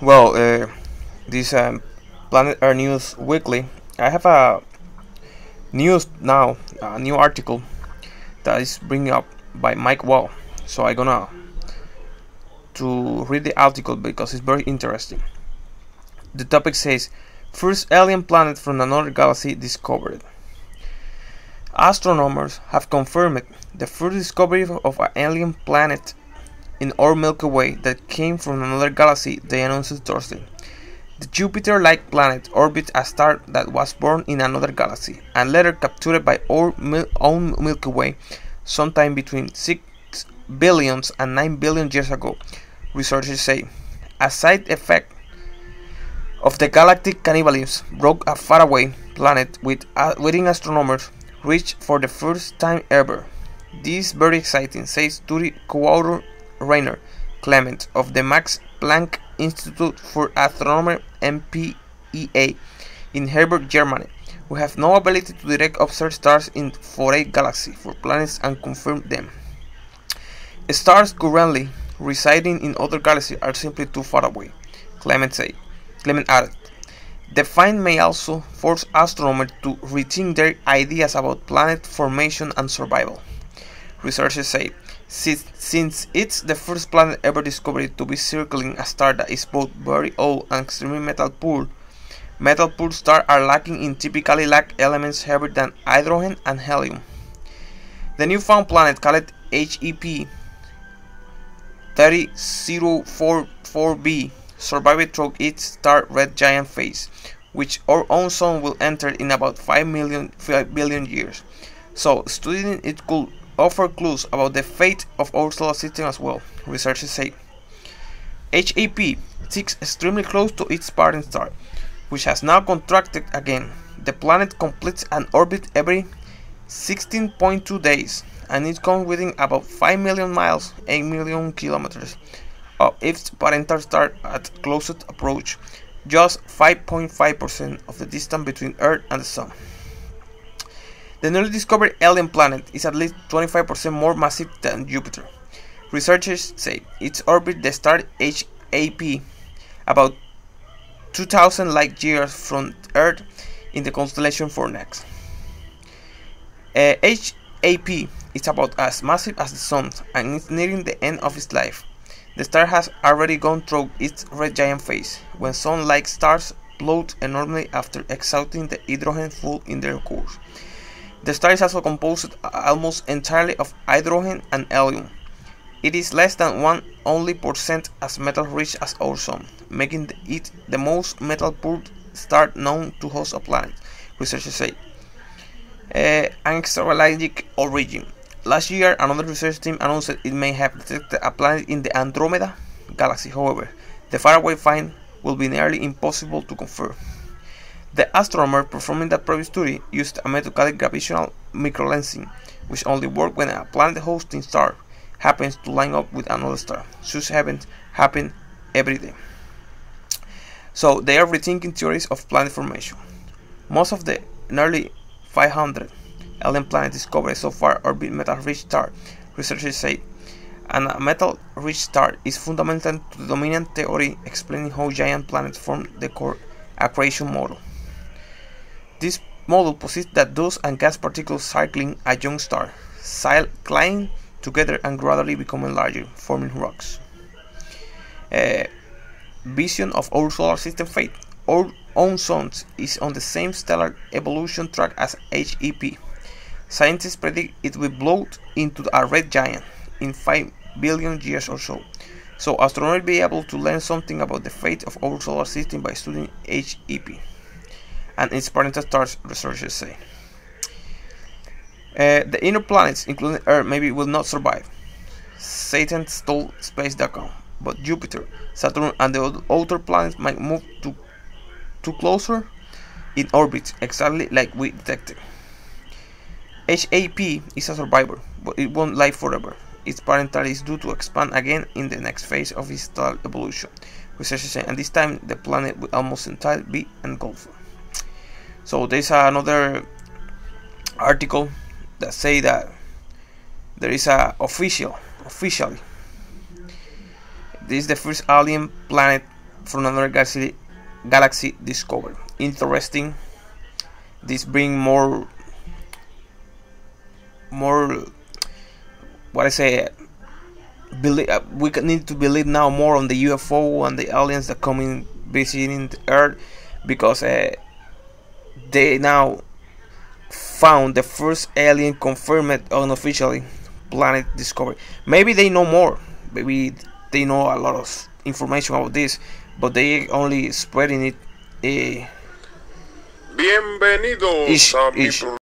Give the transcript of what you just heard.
Well, uh, this um, Planet Earth News Weekly. I have a news now, a new article that is bringing up by Mike Wall. So I'm gonna to read the article because it's very interesting. The topic says, first alien planet from another galaxy discovered. Astronomers have confirmed the first discovery of an alien planet in our Milky Way that came from another galaxy, they announced Thursday. The Jupiter like planet orbits a star that was born in another galaxy and later captured by our own Milky Way sometime between 6 billion and 9 billion years ago, researchers say. A side effect of the galactic cannibalism broke a faraway planet with uh, waiting astronomers reached for the first time ever. This is very exciting, says Turi co Rainer Klement of the Max Planck Institute for Astronomy MPEA in Heidelberg, Germany, who have no ability to direct observe stars in Fourier galaxy for planets and confirm them. Stars currently residing in other galaxies are simply too far away, Klement said. Klement added. The find may also force astronomers to rethink their ideas about planet formation and survival. Researchers say since it's the first planet ever discovered to be circling a star that is both very old and extremely metal poor, metal poor stars are lacking in typically lack elements heavier than hydrogen and helium. The new found planet called HEP 3044b survived through its star red giant phase, which our own sun will enter in about 5 million 5 billion years. So, studying it could offer clues about the fate of our solar system as well, researchers say. HAP sits extremely close to its parent star, which has now contracted again. The planet completes an orbit every 16.2 days, and it comes within about 5 million miles, 8 million kilometers, of its parental star at closest approach, just 5.5% of the distance between Earth and the Sun. The newly discovered alien planet is at least 25% more massive than Jupiter. Researchers say its orbit the star HAP about 2000 light years from Earth in the constellation Fornax. Uh, HAP is about as massive as the Sun and is nearing the end of its life. The star has already gone through its red giant phase, when Sun-like stars bloat enormously after exhausting the hydrogen fuel in their cores. The star is also composed almost entirely of hydrogen and helium. It is less than one only percent as metal rich as our sun, making it the most metal poor star known to host a planet, researchers say. Uh, an extragalactic origin. Last year, another research team announced it may have detected a planet in the Andromeda galaxy. However, the faraway find will be nearly impossible to confirm. The astronomer performing that previous study used a method called gravitational microlensing, which only works when a planet hosting star happens to line up with another star. Such events happen every day. So they are rethinking theories of planet formation. Most of the nearly 500 alien planets discovered so far orbit metal-rich stars, researchers say, and a metal-rich star is fundamental to the dominant theory explaining how giant planets form the core accretion model. This model posits that dust and gas particles circling a young star climb together and gradually becoming larger, forming rocks. Uh, vision of our solar system fate. Our own sun is on the same stellar evolution track as HEP. Scientists predict it will blow into a red giant in 5 billion years or so. So astronomers will be able to learn something about the fate of our solar system by studying HEP and its parental stars, researchers say. Uh, the inner planets, including Earth, maybe will not survive. Satan stole space.com, but Jupiter, Saturn, and the outer planets might move to, to closer in orbit, exactly like we detected. HAP is a survivor, but it won't live forever. Its parental is due to expand again in the next phase of its evolution, researchers say, and this time the planet will almost entirely be engulfed. So there's another article that say that there is a official officially this is the first alien planet from another galaxy galaxy discovered. Interesting. This bring more more what I say believe uh, we need to believe now more on the UFO and the aliens that come in visiting the Earth because uh, they now found the first alien confirmed unofficially planet discovery. Maybe they know more. Maybe they know a lot of information about this, but they only spreading it. Uh, Bienvenidos Ish, a mi ish.